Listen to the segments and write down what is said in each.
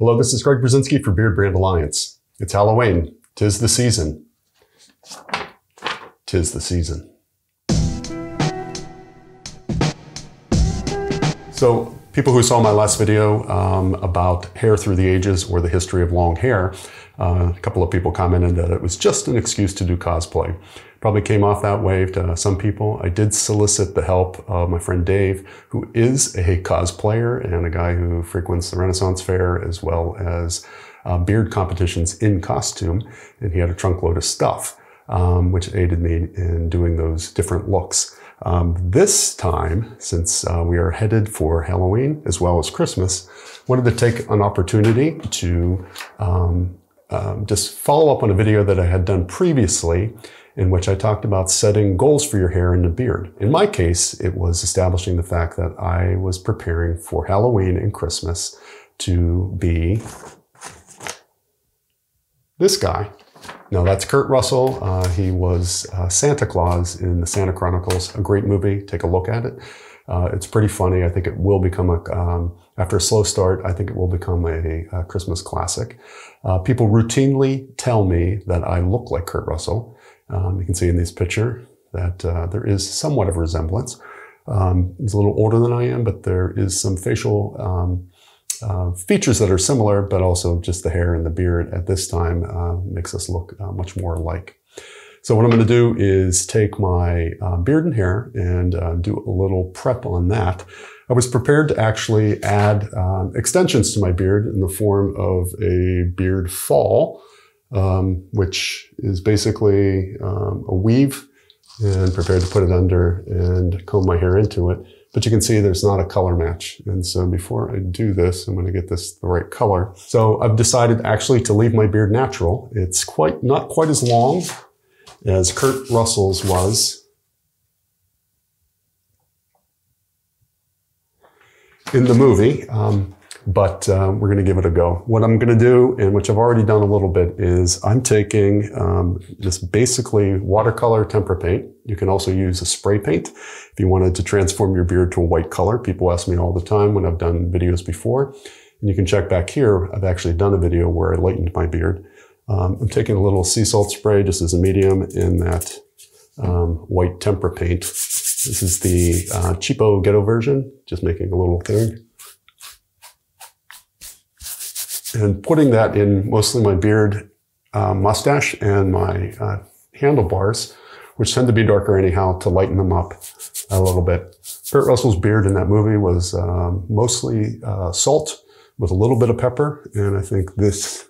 Hello, this is Greg Berzinsky for Beardbrand Alliance. It's Halloween. Tis the season. Tis the season. So, people who saw my last video um, about hair through the ages or the history of long hair, uh, a couple of people commented that it was just an excuse to do cosplay. Probably came off that way to some people. I did solicit the help of my friend Dave, who is a cosplayer and a guy who frequents the Renaissance Fair as well as uh, beard competitions in costume. And he had a trunk load of stuff, um, which aided me in doing those different looks. Um, this time, since uh, we are headed for Halloween as well as Christmas, wanted to take an opportunity to um, um, just follow up on a video that I had done previously in which I talked about setting goals for your hair and the beard. In my case, it was establishing the fact that I was preparing for Halloween and Christmas to be this guy. No, that's Kurt Russell. Uh, he was uh, Santa Claus in the Santa Chronicles, a great movie. Take a look at it. Uh, it's pretty funny. I think it will become a, um, after a slow start, I think it will become a, a Christmas classic. Uh, people routinely tell me that I look like Kurt Russell. Um, you can see in this picture that uh, there is somewhat of a resemblance. Um, he's a little older than I am, but there is some facial um, uh, features that are similar, but also just the hair and the beard at this time uh, makes us look uh, much more alike. So what I'm going to do is take my uh, beard and hair and uh, do a little prep on that. I was prepared to actually add um, extensions to my beard in the form of a beard fall, um, which is basically um, a weave and prepared to put it under and comb my hair into it. But you can see there's not a color match. And so before I do this, I'm going to get this the right color. So I've decided actually to leave my beard natural. It's quite, not quite as long as Kurt Russell's was. In the movie, um, but uh, we're going to give it a go. What I'm going to do, and which I've already done a little bit, is I'm taking um, this basically watercolor tempera paint. You can also use a spray paint if you wanted to transform your beard to a white color. People ask me all the time when I've done videos before. And you can check back here. I've actually done a video where I lightened my beard. Um, I'm taking a little sea salt spray just as a medium in that um, white tempera paint. This is the uh, cheapo ghetto version, just making a little thing. And putting that in mostly my beard, uh, mustache, and my uh, handlebars, which tend to be darker anyhow, to lighten them up a little bit. Kurt Russell's beard in that movie was um, mostly uh, salt with a little bit of pepper, and I think this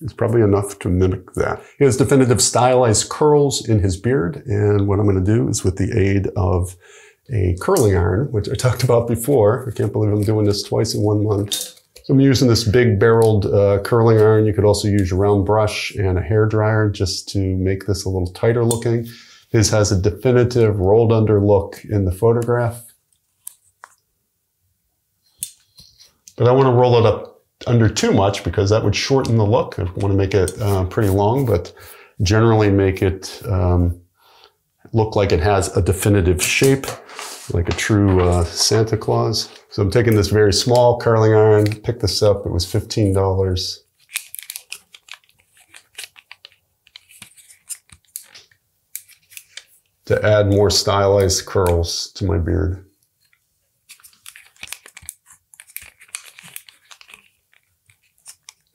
is probably enough to mimic that. He has definitive stylized curls in his beard, and what I'm going to do is with the aid of a curling iron, which I talked about before. I can't believe I'm doing this twice in one month. So I'm using this big barreled uh, curling iron. You could also use a round brush and a hair dryer just to make this a little tighter looking. His has a definitive rolled under look in the photograph. But I want to roll it up under too much because that would shorten the look. I want to make it uh, pretty long, but generally make it um, look like it has a definitive shape, like a true uh, Santa Claus. So I'm taking this very small curling iron, picked this up, it was $15. To add more stylized curls to my beard.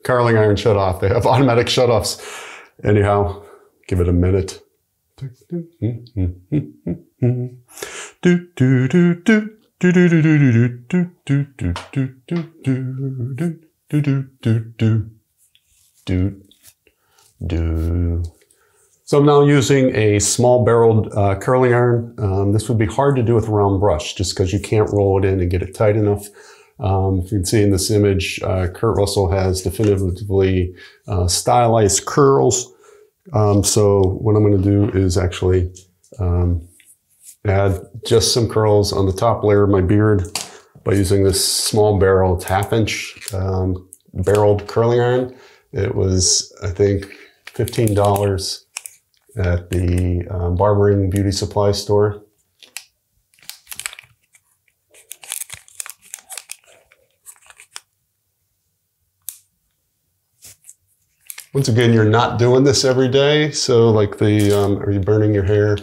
curling iron shut off. They have automatic shut offs. Anyhow, give it a minute. Hmm? Hmm? Hmm? So I'm now using a small barreled uh, curling iron. Um, this would be hard to do with a round brush just because you can't roll it in and get it tight enough. Um, you can see in this image, uh, Kurt Russell has definitively uh, stylized curls. Um, so what I'm going to do is actually um, add just some curls on the top layer of my beard by using this small barrel, it's half inch um, barreled curling iron. It was, I think, $15 at the uh, Barbering Beauty Supply store. Once again, you're not doing this every day. So like the, um, are you burning your hair?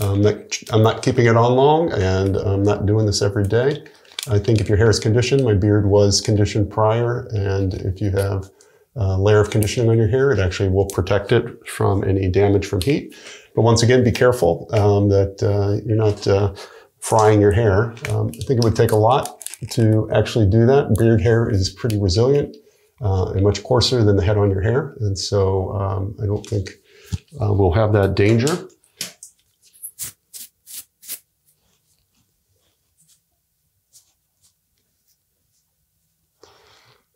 Um, that, I'm not keeping it on long and I'm not doing this every day. I think if your hair is conditioned, my beard was conditioned prior, and if you have a layer of conditioning on your hair, it actually will protect it from any damage from heat. But once again, be careful um, that uh, you're not uh, frying your hair. Um, I think it would take a lot to actually do that. Beard hair is pretty resilient uh, and much coarser than the head on your hair, and so um, I don't think uh, we'll have that danger.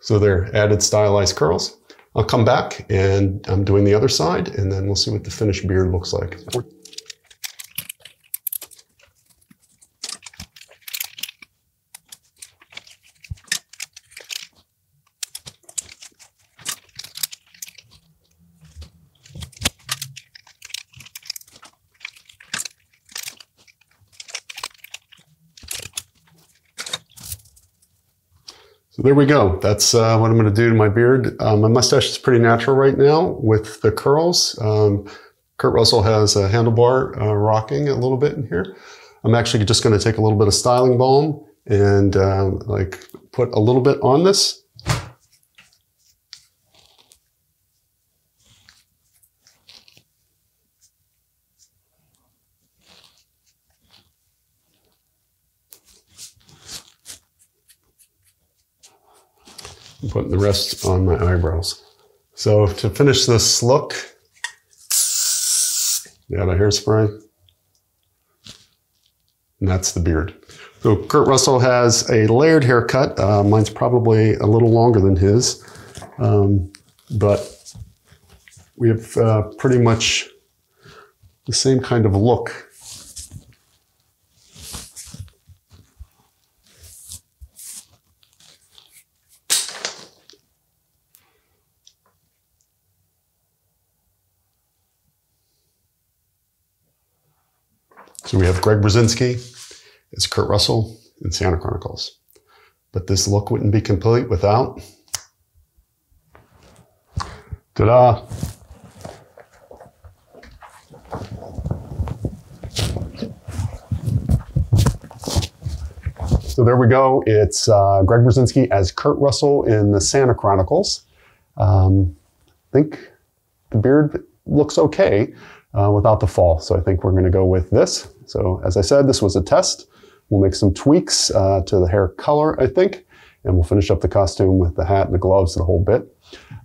So they're added stylized curls. I'll come back and I'm doing the other side and then we'll see what the finished beard looks like. So there we go. That's uh, what I'm going to do to my beard. Um, my mustache is pretty natural right now with the curls. Um, Kurt Russell has a handlebar uh, rocking a little bit in here. I'm actually just going to take a little bit of styling balm and uh, like put a little bit on this Putting the rest on my eyebrows. So to finish this look, got a hairspray. And that's the beard. So Kurt Russell has a layered haircut. Uh, mine's probably a little longer than his. Um, but we have uh, pretty much the same kind of look So we have Greg Berzinsky as Kurt Russell in Santa Chronicles. But this look wouldn't be complete without. Ta da! So there we go. It's uh, Greg Berzinsky as Kurt Russell in the Santa Chronicles. Um, I think the beard looks okay uh, without the fall. So I think we're going to go with this. So as I said, this was a test. We'll make some tweaks uh, to the hair color, I think, and we'll finish up the costume with the hat and the gloves, the whole bit.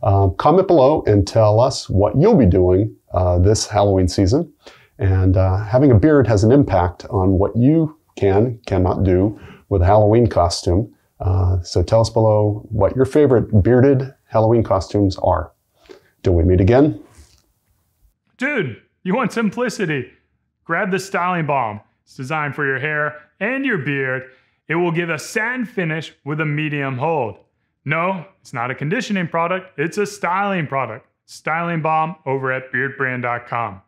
Um, comment below and tell us what you'll be doing uh, this Halloween season. And uh, having a beard has an impact on what you can, cannot do with a Halloween costume. Uh, so tell us below what your favorite bearded Halloween costumes are. Till we meet again. Dude, you want simplicity? Grab the styling balm. It's designed for your hair and your beard. It will give a satin finish with a medium hold. No, it's not a conditioning product, it's a styling product. Styling balm over at beardbrand.com.